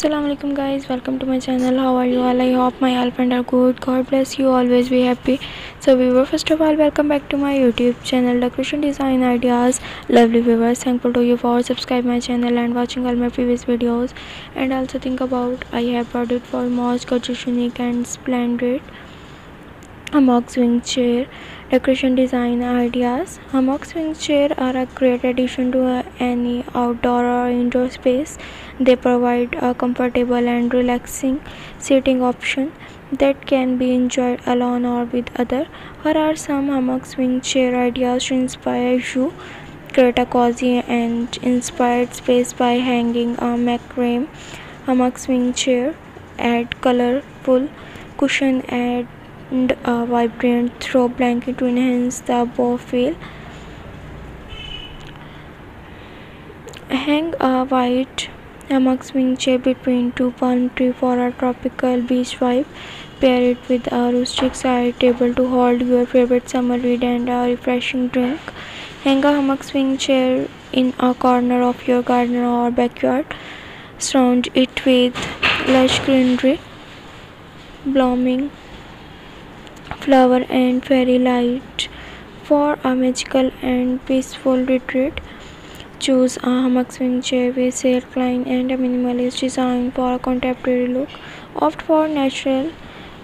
Assalamu alaikum guys. Welcome to my channel. How are you all? I hope my all friends are good. God bless you. Always be happy. So viewer first of all welcome back to my youtube channel decoration design ideas. Lovely viewers thankful to you for subscribe my channel and watching all my previous videos. And also think about I have brought it for most gorgeous unique and splendid hammock swing chair decoration design ideas hammock swing chair are a great addition to any outdoor or indoor space they provide a comfortable and relaxing seating option that can be enjoyed alone or with other. Here are some hammock swing chair ideas to inspire you. Create a cozy and inspired space by hanging a macrame hammock swing chair. Add colorful cushion and a vibrant throw blanket to enhance the boho feel. Hang a white hammock swing chair between two palm trees for a tropical beach vibe. Pair it with a rustic side table to hold your favorite summer read and a refreshing drink. Hang a hammock swing chair in a corner of your garden or backyard. Surround it with lush greenery, blooming flower and fairy light for a magical and peaceful retreat. Choose a hammock swing chair with silk line and a minimalist design for a contemporary look. Opt for natural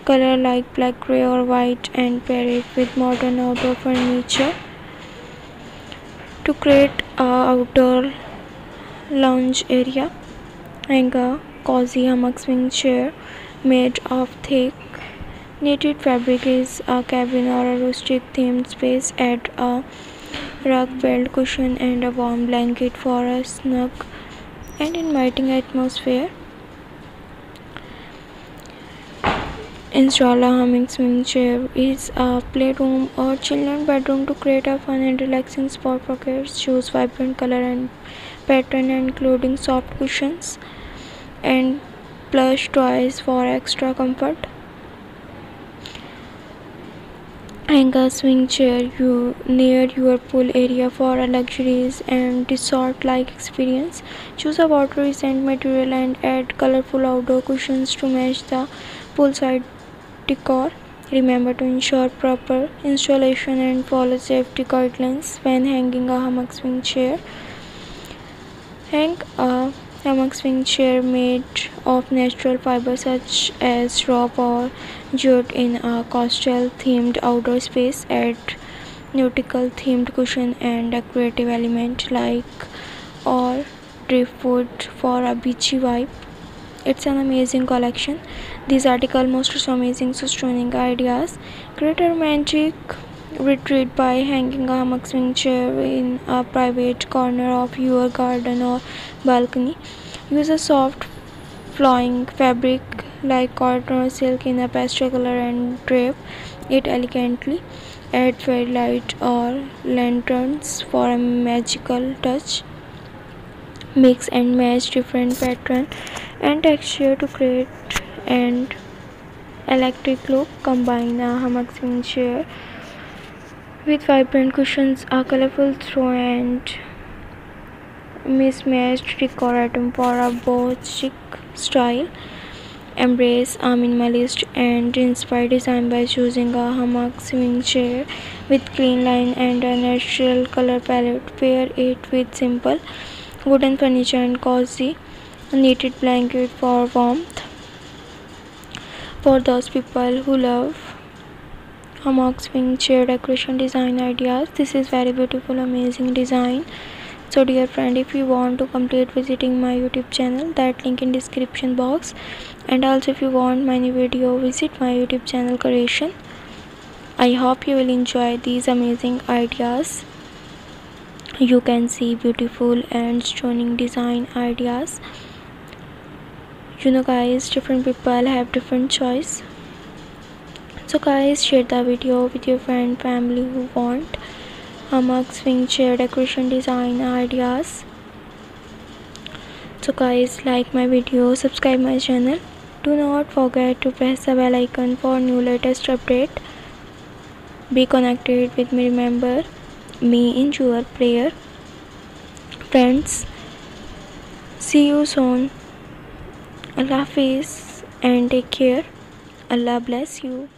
color like black, gray or white and pair it with modern outdoor furniture. To create a outdoor lounge area, hang a cozy hammock swing chair made of thick knitted fabric is a cabin or a rustic themed space. Add a rug felt cushion and a warm blanket for a snug and inviting atmosphere. Install a hammock swing chair is a playroom or children bedroom to create a fun and relaxing spot for kids. Choose vibrant color and pattern including soft cushions and plush toys for extra comfort. Hang a swing chair you near your pool area for a luxurious and resort-like experience. Choose a water-resistant material and add colorful outdoor cushions to match the poolside decor. Remember to ensure proper installation and follow safety guidelines when hanging a hammock swing chair. Hang a hammock swing chair made of natural fibers such as rope or jute in a coastal themed outdoor space add nautical themed cushion and decorative element like or driftwood for a beachy vibe. It's an amazing collection. These article most amazing so stunning ideas. Create a romantic retreat by hanging a hammock swing chair in a private corner of your garden or balcony. Use a soft flowing fabric like cotton or silk in a pastel color and drape it elegantly. Add fairy light or lanterns for a magical touch. Mix and match different pattern and texture to create an electric look. Combine a hammock swing chair with vibrant cushions, a colorful throw and mismatched decor item for a boho chic style. Embrace a minimalist and inspired design by choosing a hammock swing chair with clean line and a natural color palette. Pair it with simple wooden furniture and cozy knitted blanket for warmth. For those people who love hammock swing chair decoration design ideas. This is very beautiful amazing design. So dear friend if you want to complete visiting my youtube channel that link in description box. And also if you want my new video visit my youtube channel creation. I hope you will enjoy these amazing ideas. You can see beautiful and stunning design ideas. You know guys different people have different choice so guys share the video with your friend family who want. Hammock swing chair decoration design ideas. So guys like my video subscribe my channel. Do not forget to press the bell icon for new latest update. Be connected with me remember me in your prayer friends see you soon. Allah hafiz and take care. Allah bless you